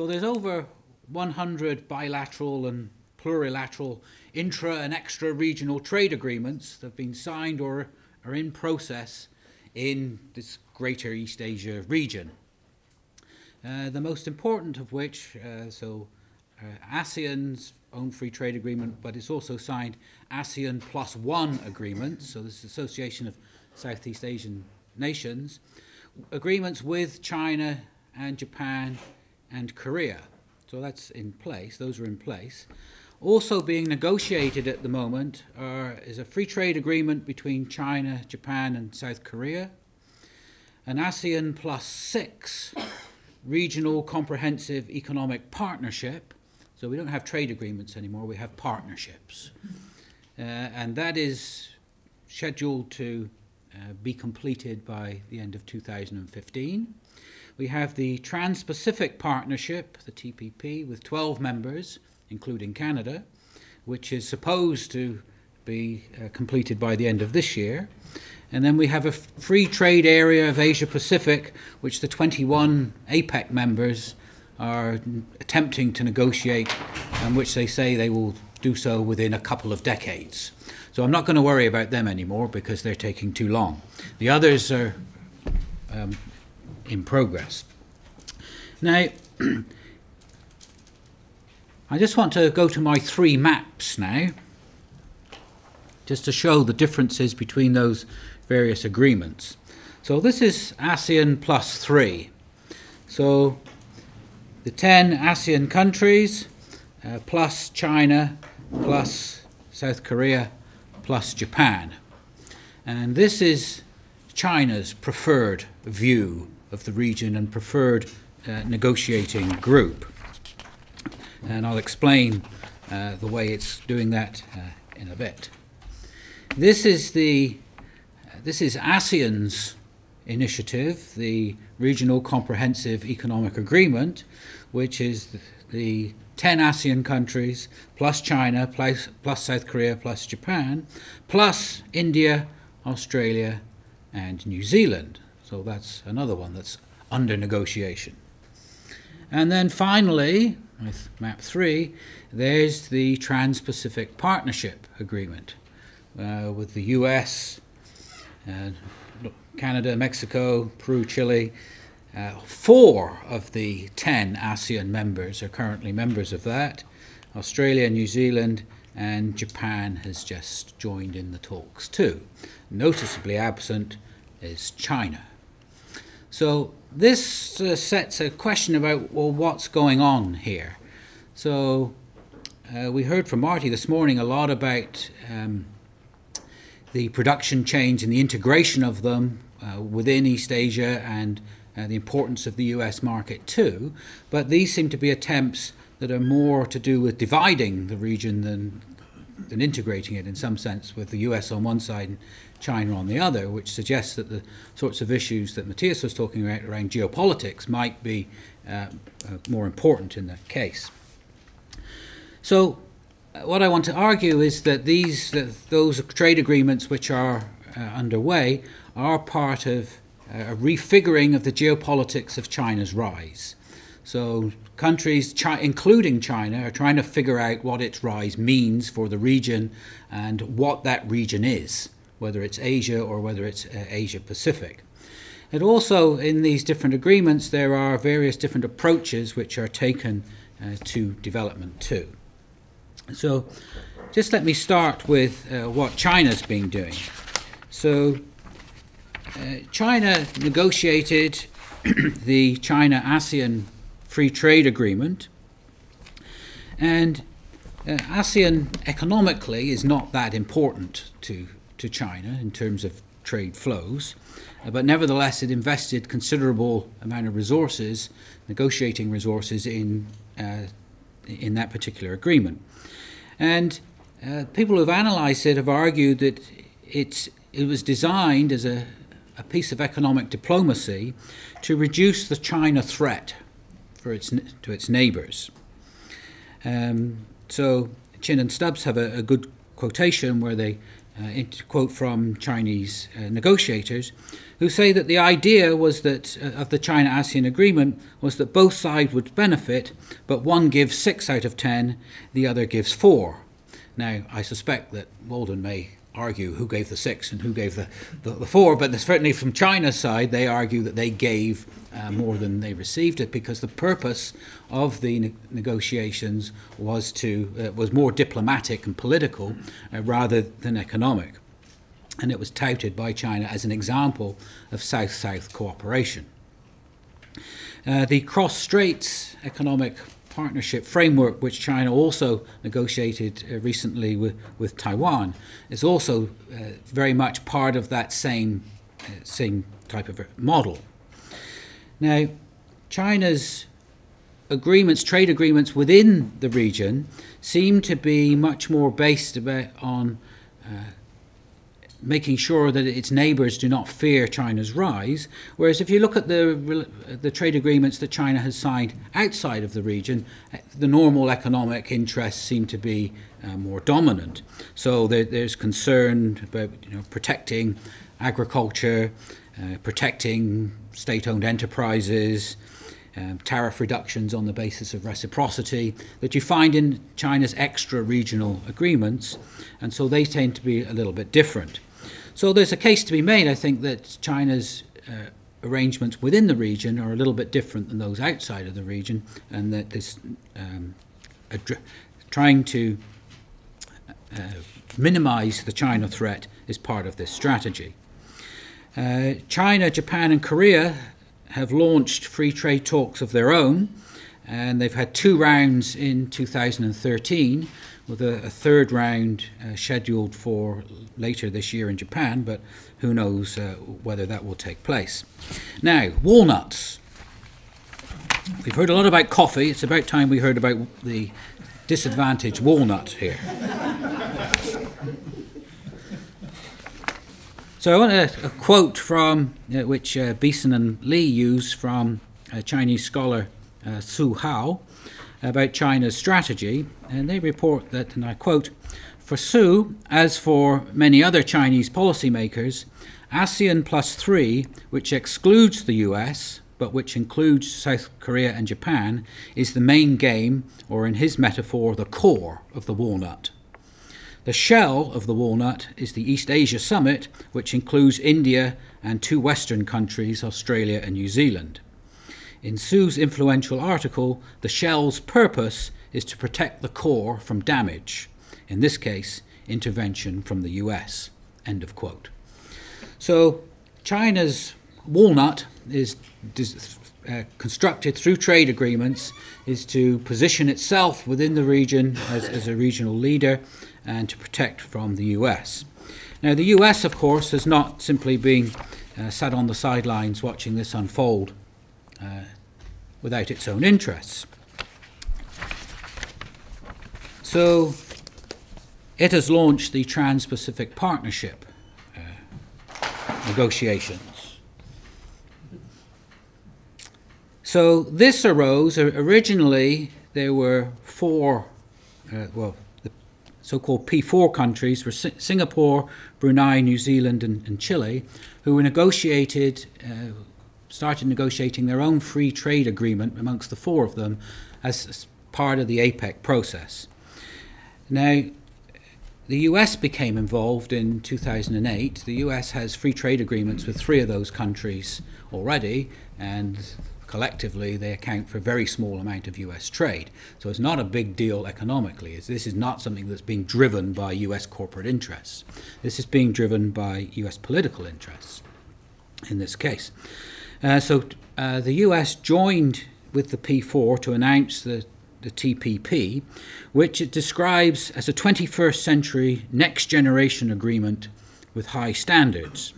So there's over 100 bilateral and plurilateral intra and extra regional trade agreements that have been signed or are in process in this greater East Asia region. Uh, the most important of which, uh, so uh, ASEAN's own free trade agreement, but it's also signed ASEAN plus one agreement, so this is Association of Southeast Asian Nations, agreements with China and Japan and Korea. So that's in place, those are in place. Also being negotiated at the moment are, is a free trade agreement between China, Japan, and South Korea, an ASEAN plus six regional comprehensive economic partnership. So we don't have trade agreements anymore, we have partnerships. Uh, and that is scheduled to uh, be completed by the end of 2015. We have the Trans Pacific Partnership, the TPP, with 12 members including Canada, which is supposed to be uh, completed by the end of this year. And then we have a free trade area of Asia Pacific, which the 21 APEC members are attempting to negotiate, and which they say they will do so within a couple of decades. So I'm not going to worry about them anymore because they're taking too long. The others are um, in progress. Now, I just want to go to my three maps now, just to show the differences between those various agreements. So this is ASEAN plus three. So the 10 ASEAN countries uh, plus China plus South Korea plus Japan. And this is China's preferred view of the region and preferred uh, negotiating group and I'll explain uh, the way it's doing that uh, in a bit. This is the uh, this is ASEAN's initiative, the Regional Comprehensive Economic Agreement, which is the, the 10 ASEAN countries, plus China, plus, plus South Korea, plus Japan, plus India, Australia, and New Zealand. So that's another one that's under negotiation. And then finally, with map three, there's the Trans Pacific Partnership Agreement uh, with the US, Canada, Mexico, Peru, Chile. Uh, four of the 10 ASEAN members are currently members of that. Australia, New Zealand, and Japan has just joined in the talks too. Noticeably absent is China. So this uh, sets a question about well, what's going on here. So uh, we heard from Marty this morning a lot about um, the production change and the integration of them uh, within East Asia and uh, the importance of the US market too. But these seem to be attempts that are more to do with dividing the region than, than integrating it in some sense with the US on one side and China on the other, which suggests that the sorts of issues that Matthias was talking about around geopolitics might be uh, uh, more important in that case. So, uh, what I want to argue is that these, those trade agreements which are uh, underway are part of uh, a refiguring of the geopolitics of China's rise. So, countries, including China, are trying to figure out what its rise means for the region and what that region is whether it's Asia or whether it's uh, Asia Pacific. And also, in these different agreements, there are various different approaches which are taken uh, to development too. So, just let me start with uh, what China's been doing. So, uh, China negotiated the China ASEAN Free Trade Agreement, and uh, ASEAN economically is not that important to to China in terms of trade flows, uh, but nevertheless it invested considerable amount of resources, negotiating resources in uh, in that particular agreement. And uh, people who've analysed it have argued that it's it was designed as a, a piece of economic diplomacy to reduce the China threat for its to its neighbours. Um, so Chin and Stubbs have a, a good quotation where they uh, quote from Chinese uh, negotiators, who say that the idea was that uh, of the China ASEAN agreement was that both sides would benefit, but one gives six out of ten, the other gives four. Now, I suspect that Walden may argue who gave the six and who gave the, the, the four, but certainly from China's side, they argue that they gave uh, more than they received it because the purpose of the ne- negotiations was to uh, was more diplomatic and political uh, rather than economic, and it was touted by China as an example of South-South cooperation. Uh, the cross straits economic partnership framework, which China also negotiated uh, recently with, with Taiwan, is also uh, very much part of that same, uh, same type of model. Now, China's agreements, trade agreements within the region, seem to be much more based about, on uh, making sure that its neighbours do not fear China's rise. Whereas if you look at the, the trade agreements that China has signed outside of the region, the normal economic interests seem to be uh, more dominant. So there, there's concern about you know, protecting agriculture, uh, protecting state owned enterprises. Um, tariff reductions on the basis of reciprocity that you find in China's extra regional agreements, and so they tend to be a little bit different. So there's a case to be made, I think, that China's uh, arrangements within the region are a little bit different than those outside of the region, and that this um, trying to uh, minimize the China threat is part of this strategy. Uh, China, Japan, and Korea have launched free trade talks of their own, and they've had two rounds in 2013 with a, a third round uh, scheduled for later this year in Japan, but who knows uh, whether that will take place. Now, walnuts. We've heard a lot about coffee. It's about time we heard about the disadvantaged walnut here. so I want a, a quote from uh, which uh, Beeson and Li use from a Chinese scholar uh, Su Hao about China's strategy, and they report that, and I quote, for Su, as for many other Chinese policymakers, ASEAN plus three, which excludes the US, but which includes South Korea and Japan, is the main game, or in his metaphor, the core of the walnut. The shell of the walnut is the East Asia Summit, which includes India and two Western countries, Australia and New Zealand. In Su's influential article, the shell's purpose is to protect the core from damage, in this case, intervention from the US. End of quote. So, China's walnut is uh, constructed through trade agreements is to position itself within the region as, as a regional leader and to protect from the US. Now, the US, of course, has not simply been uh, sat on the sidelines watching this unfold uh, without its own interests. So it has launched the Trans Pacific Partnership uh, negotiations. So this arose originally, there were four, uh, well, the so called P4 countries were Singapore, Brunei, New Zealand, and, and Chile, who were negotiated uh, started negotiating their own free trade agreement amongst the four of them as, as part of the APEC process. Now, the US became involved in 2008. The US has free trade agreements with three of those countries already, and collectively they account for a very small amount of US trade. So it's not a big deal economically. It's, this is not something that's being driven by US corporate interests. This is being driven by US political interests in this case. Uh, so uh, the US joined with the P4 to announce the, the TPP, which it describes as a 21st century next generation agreement with high standards.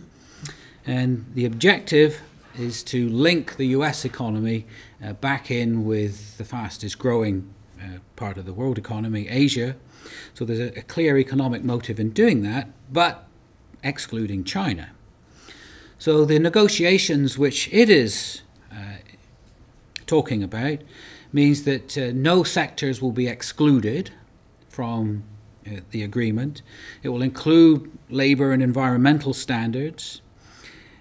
And the objective is to link the US economy uh, back in with the fastest growing uh, part of the world economy, Asia. So there's a, a clear economic motive in doing that, but excluding China. So the negotiations which it is uh, talking about means that uh, no sectors will be excluded from uh, the agreement. It will include labour and environmental standards.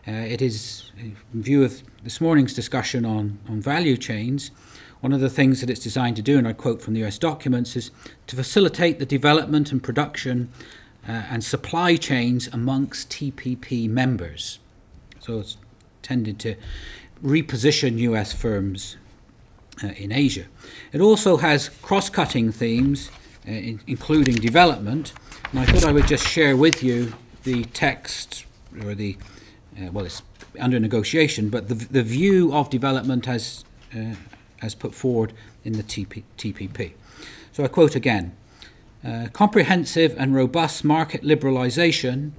Uh, it is, in view of this morning's discussion on, on value chains, one of the things that it's designed to do, and I quote from the US documents, is to facilitate the development and production uh, and supply chains amongst TPP members. So it's tended to reposition US firms uh, in Asia. It also has cross cutting themes, uh, in, including development. And I thought I would just share with you the text, or the, uh, well, it's under negotiation, but the, the view of development as, uh, as put forward in the TP, TPP. So I quote again uh, comprehensive and robust market liberalisation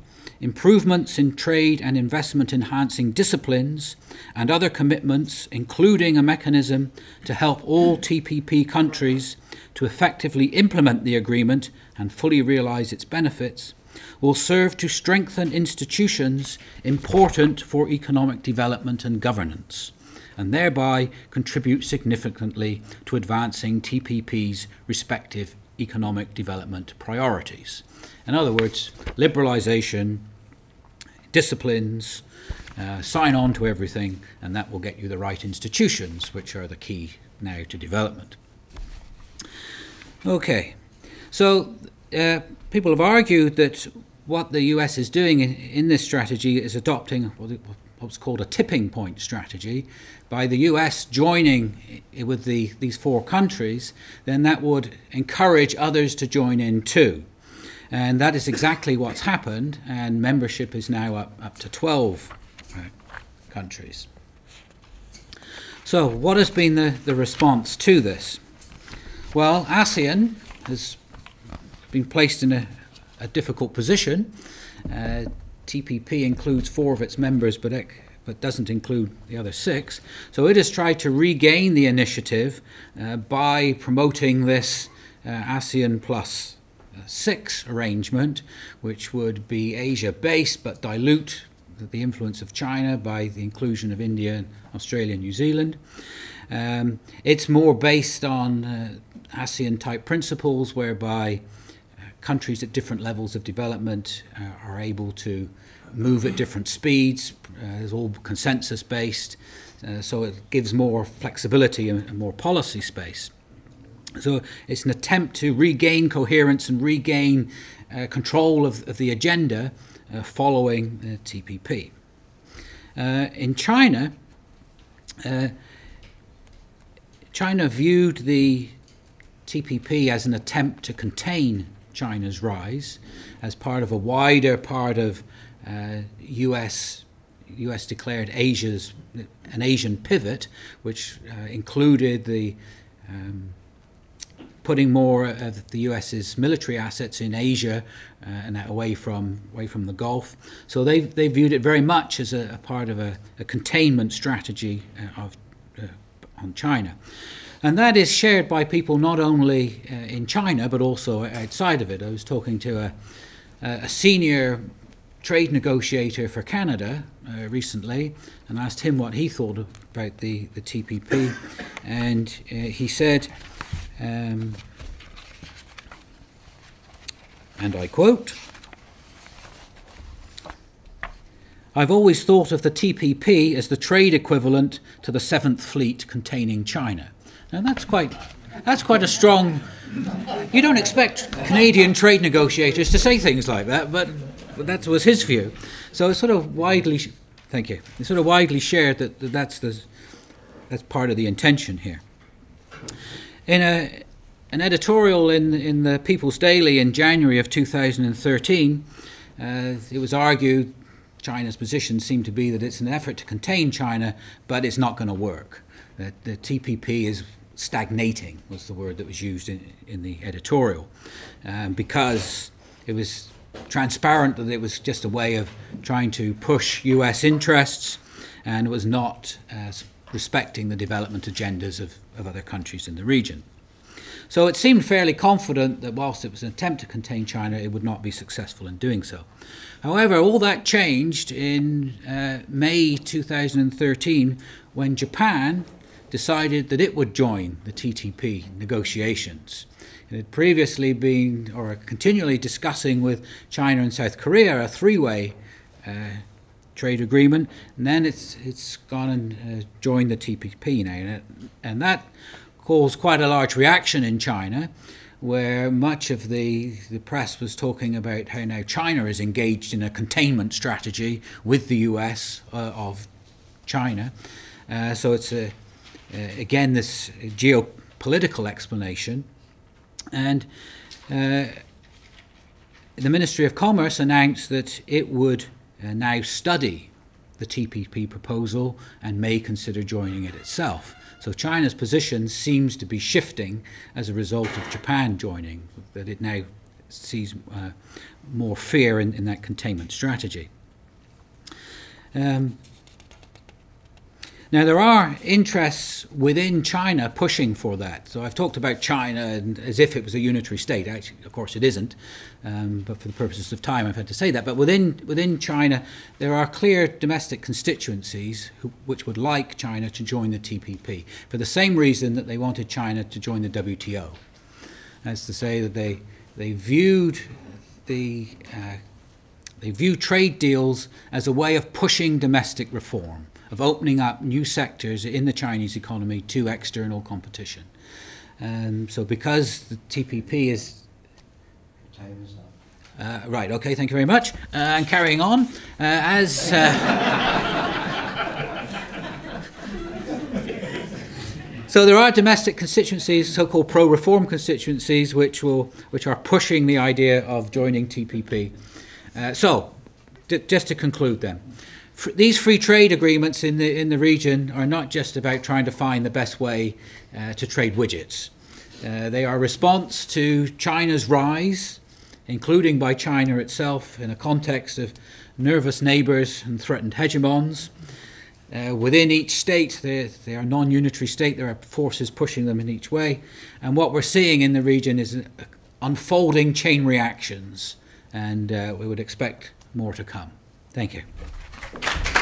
improvements in trade and investment enhancing disciplines, and other commitments, including a mechanism to help all TPP countries to effectively implement the agreement and fully realise its benefits, will serve to strengthen institutions important for economic development and governance, and thereby contribute significantly to advancing TPP's respective economic development priorities. In other words, liberalisation disciplines, uh, sign on to everything, and that will get you the right institutions, which are the key now to development. Okay, so uh, people have argued that what the US is doing in, in this strategy is adopting what's called a tipping point strategy. By the US joining with the, these four countries, then that would encourage others to join in too. And that is exactly what's happened, and membership is now up, up to 12 uh, countries. So, what has been the, the response to this? Well, ASEAN has been placed in a, a difficult position. Uh, TPP includes four of its members, but it, but doesn't include the other six. So it has tried to regain the initiative uh, by promoting this uh, ASEAN plus six arrangement, which would be Asia based but dilute the influence of China by the inclusion of India, Australia, New Zealand. Um, it's more based on uh, ASEAN type principles whereby uh, countries at different levels of development uh, are able to move at different speeds. Uh, it's all consensus based, uh, so it gives more flexibility and, and more policy space. So it's an attempt to regain coherence and regain uh, control of, of, the agenda uh, following the TPP. Uh, in China, uh, China viewed the TPP as an attempt to contain China's rise as part of a wider part of US. Uh, US declared Asia's an Asian pivot, which uh, included the um, putting more of the US's military assets in Asia uh, and away from away from the Gulf. So they they viewed it very much as a, a part of a, a, containment strategy uh, of uh, on China. And that is shared by people not only uh, in China but also outside of it. I was talking to a, a senior trade negotiator for Canada uh, recently and asked him what he thought about the, the TPP. And uh, he said um, and I quote I've always thought of the TPP as the trade equivalent to the Seventh Fleet containing China. Now that's quite that's quite a strong. You don't expect Canadian trade negotiators to say things like that, but, but that was his view. So it's sort of widely, thank you. It's sort of widely shared that, that that's the that's part of the intention here. In a, an editorial in, in the People's Daily in January of 2013, uh, it was argued China's position seemed to be that it's an effort to contain China, but it's not going to work. That the TPP is stagnating, was the word that was used in, in the editorial, um, because it was transparent that it was just a way of trying to push US interests and it was not uh, respecting the development agendas of, of other countries in the region. So it seemed fairly confident that whilst it was an attempt to contain China, it would not be successful in doing so. However, all that changed in uh, May 2013 when Japan decided that it would join the TTP negotiations. It had previously been, or continually discussing with China and South Korea, a three way uh, trade agreement, and then it's, it's gone and uh, joined the TPP now. And, it, and that caused quite a large reaction in China, where much of the, the press was talking about how now China is engaged in a containment strategy with the US uh, of China. Uh, so it's a, uh, again this geopolitical explanation. And uh, the Ministry of Commerce announced that it would uh, now study the TPP proposal and may consider joining it itself. So China's position seems to be shifting as a result of Japan joining, that it now sees uh, more fear in, in, that containment strategy. Um, now, there are interests within China pushing for that. So I've talked about China as if it was a unitary state. Actually, of course, it isn't. Um, but for the purposes of time, I've had to say that. But within, within China, there are clear domestic constituencies who, which would like China to join the TPP for the same reason that they wanted China to join the WTO. That's to say that they, they viewed the uh, they view trade deals as a way of pushing domestic reform of opening up new sectors in the Chinese economy to external competition. Um, so because the TPP is uh, right, okay, thank you very much. Uh, and carrying on, uh, as. Uh, so there are domestic constituencies, so-called pro-reform constituencies, which will, which are pushing the idea of joining TPP. Uh, so, just to conclude, then, these free trade agreements in the in the region are not just about trying to find the best way uh, to trade widgets. Uh, they are a response to China's rise, including by China itself, in a context of nervous neighbours and threatened hegemons. Uh, within each state, they, they are non-unitary state. There are forces pushing them in each way, and what we're seeing in the region is uh, unfolding chain reactions, and uh, we would expect more to come. Thank you.